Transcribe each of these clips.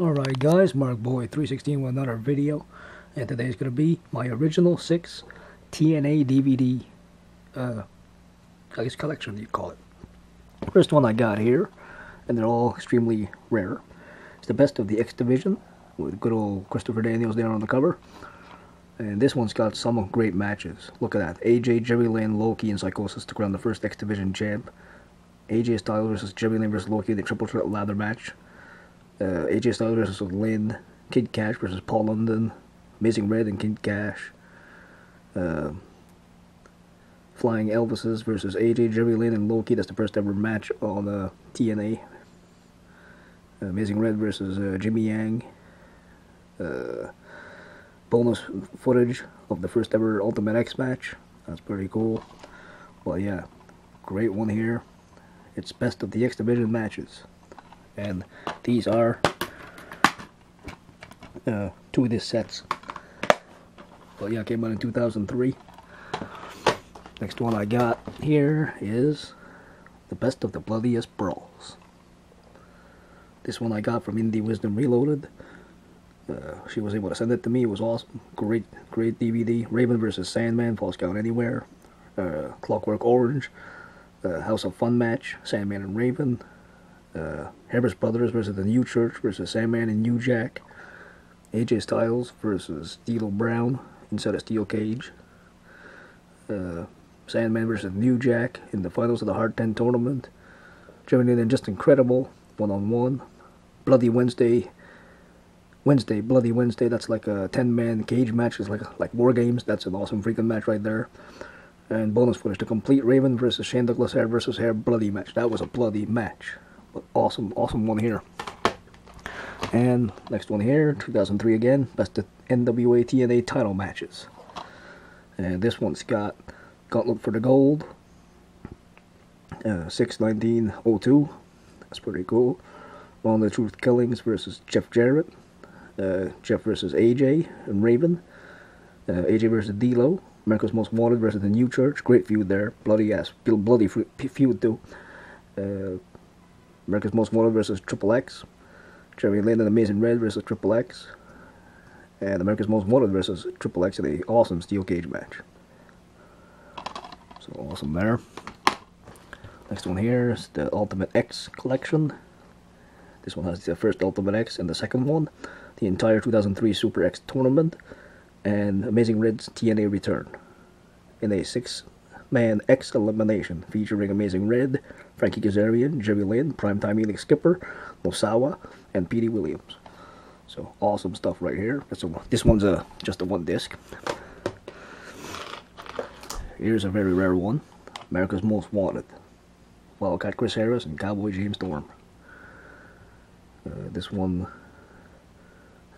Alright guys, Mark Boy 316 with another video and today is going to be my original 6 TNA DVD uh, I guess collection you call it. First one I got here and they're all extremely rare. It's the best of the X Division with good old Christopher Daniels there on the cover. And this one's got some great matches. Look at that. AJ, Jerry Lynn, Low Ki, and Psicosis to crown the first X Division champ. AJ Styles versus Jerry Lynn versus Low Ki, the triple threat ladder match uh, AJ Styles versus Lynn, Kid Cash versus Paul London, Amazing Red and Kid Cash, uh, Flying Elvises versus AJ, Jerry Lynn, and Low Ki. That's the first ever match on uh, TNA. Amazing Red versus uh, Jimmy Yang. Uh, bonus footage of the first ever Ultimate X match. That's pretty cool. Well, yeah, great one here. It's best of the X Division matches and these are uh, two of these sets. Well, yeah, came out in 2003. Next one I got here is the best of the bloodiest brawls. This one I got from Indie Wisdom Reloaded. Uh, she was able to send it to me. It was awesome. Great, great DVD. Raven versus Sandman, Falls Count Anywhere. Uh, Clockwork Orange. Uh, House of Fun match. Sandman and Raven uh, Harris Brothers versus the New Church versus Sandman and New Jack. AJ Styles versus D'Lo Brown inside a steel cage. Uh, Sandman versus New Jack in the finals of the Hard 10 tournament. Germany then just incredible one on one. Bloody Wednesday. Wednesday, Bloody Wednesday. That's like a 10 man cage match. It's like like War Games. That's an awesome freaking match right there. And bonus footage the complete Raven versus Shane Douglas Hair versus Hair bloody match. That was a bloody match awesome, awesome one here. And next one here, 2003 again, best of NWA TNA title matches. And this one's got Gauntlet for the Gold, uh, 61902. That's pretty cool. Ron the Truth Killings versus Jeff Jarrett. Uh, Jeff versus AJ and Raven. Uh, AJ versus D'Lo. America's Most Wanted versus the New Church. Great feud there. Bloody ass, bloody feud too. Uh, America's Most Wanted versus Triple X. Jeremy Lynn and Amazing Red versus Triple X. And America's Most Wanted versus Triple X in a awesome steel cage match. So awesome there. Next one here is the Ultimate X collection. This one has the first Ultimate X and the second one. The entire 2003 Super X tournament. And Amazing Red's TNA return. In a six Man X Elimination, featuring Amazing Red, Frankie Kazarian, Jerry Lynn, Primetime Elix Skipper, Mosawa, and Petey Williams. So awesome stuff right here. A, this one's a just a one disc. Here's a very rare one. America's Most Wanted. Wildcat Chris Harris and Cowboy James Storm. Uh, this one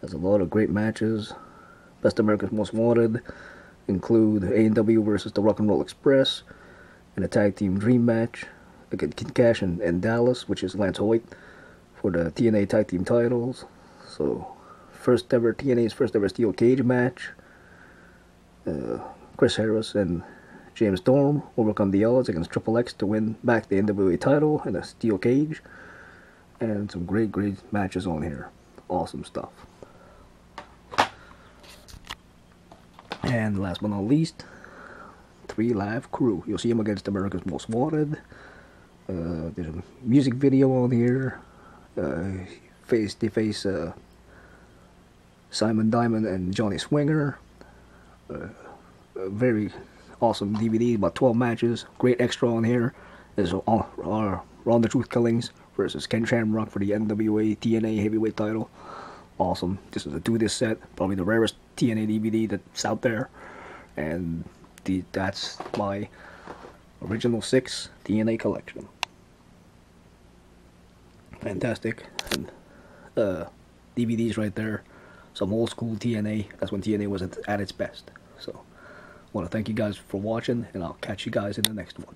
has a lot of great matches. Best America's Most Wanted include AMW versus the Rock and Roll Express in a tag team dream match against Kid Cash and, and Dallas, which is Lance Hoyt, for the TNA tag team titles. So, first ever TNA's first ever steel cage match. Uh, Chris Harris and James Storm overcome the odds against Triple X to win back the NWA title in a steel cage. And some great, great matches on here. Awesome stuff. And last but not least, 3Live Kru. You'll see him against America's Most Wanted. Uh, there's a music video on here. Uh, face they face uh, Simon Diamond and Johnny Swinger. Uh, very awesome DVD. About 12 matches. Great extra on here. There's all Ron the Truth Killings versus Ken Shamrock for the NWA TNA heavyweight title awesome. This is a do this set, probably the rarest TNA DVD that's out there, and the that's my original six TNA collection. Fantastic, and uh, DVDs right there. Some old school TNA. That's when TNA was at, at its best. So, I want to thank you guys for watching, and I'll catch you guys in the next one.